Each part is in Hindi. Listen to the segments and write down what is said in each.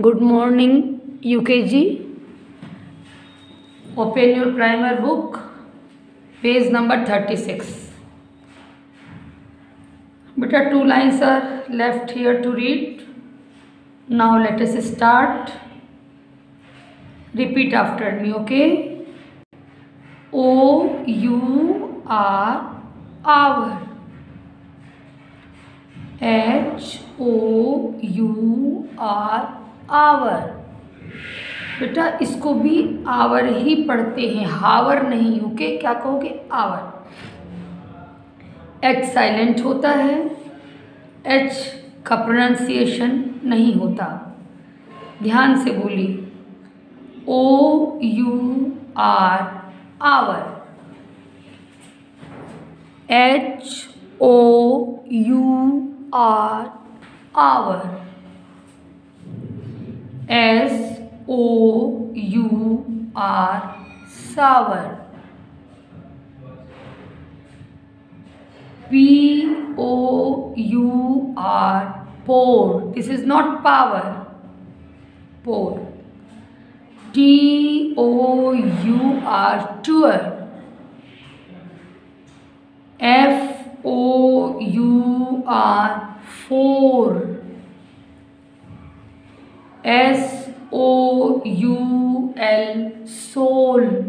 Good morning, UKG. Open your primer book, page number 36. Beta, two lines are left here to read. Now let us start. Repeat after me, okay? O U R. H O U R hour. बेटा, इसको भी आवर ही पढ़ते हैं। हावर नहीं, ओके? क्या कहोगे? आवर। एच साइलेंट होता है। एच का प्रोनाउंसिएशन नहीं होता। ध्यान से बोलिए। O U R hour. H O U R hour. S O U R sour P O U R pour this is not power. Pour T O U R tour. F O U R four. S O U L soul.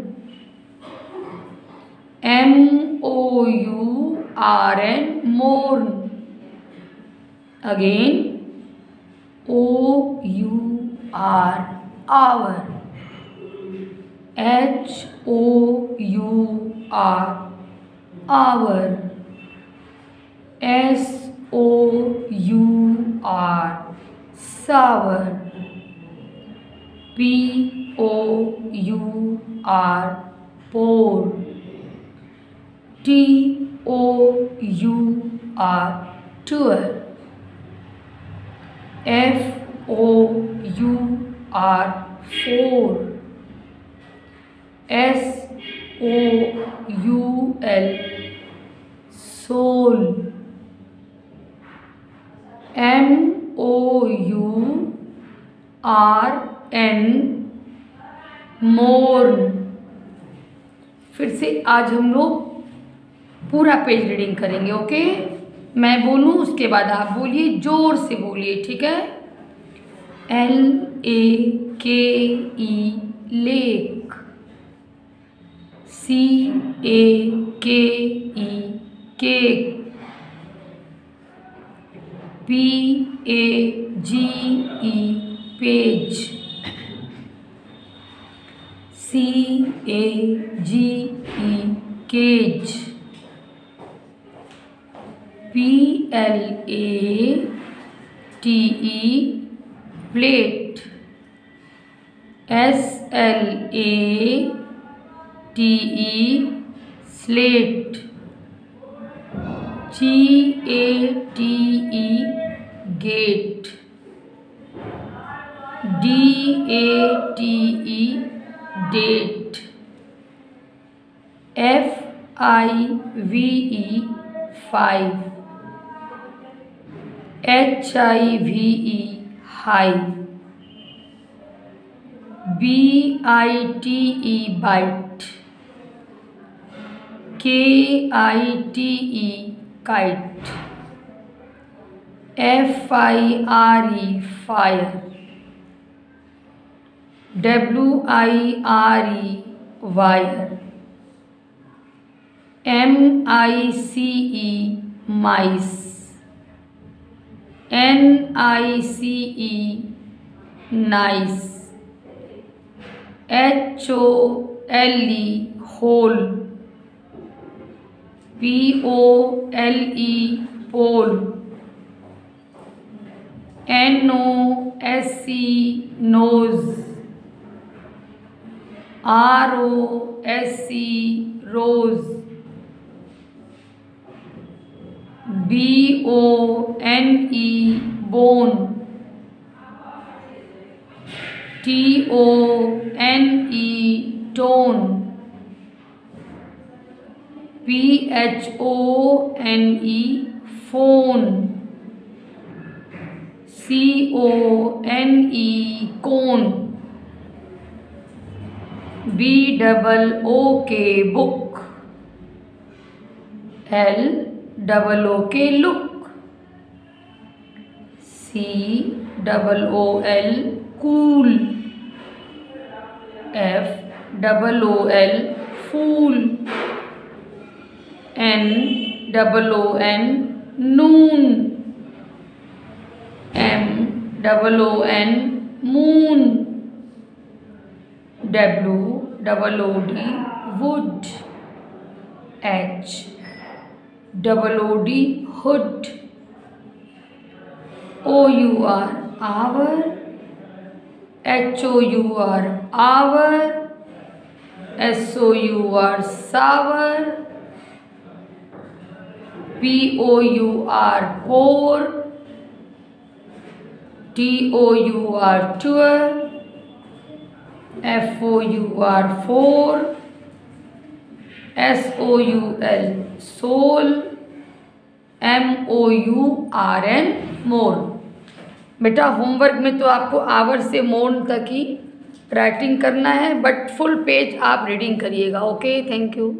M O U R N mourn. Again O U R hour. H O U R hour. S O U R sour P O U R pour T O U R tour. F O U R four. S O U L soul. M O U R N mourn फिर से आज हम लोग पूरा पेज रीडिंग करेंगे, ओके? मैं बोलूँ, उसके बाद आप बोलिए, ज़ोर से बोलिए, ठीक है? L, A, K, E lake C, A, K, E, cake. P, A, G, E, page. C A G E cage P L A T E plate S L A T E slate G A T E gate D A T E date. F I V E five H I V E hive B I T E bite K I T E kite F I R E fire W I R E wire M I C E mice N I C E nice H O L E hole P O L E pole N O S E nose R O S C rose. B O N E bone. T O N E tone. P H O N E phone. C O N E cone. Double O K book L double O K look C double O L cool F double O L fool N double O N noon M double O N moon W double O D wood H double O D hood O U R hour H O U R hour S O U R sour P O U R pour T O U R tour F O U R four S O U L soul M O U R N mourn बेटा होमवर्क में तो आपको आवर से मोन तक ही राइटिंग करना है बट फुल पेज आप रीडिंग करिएगा ओके थैंक यू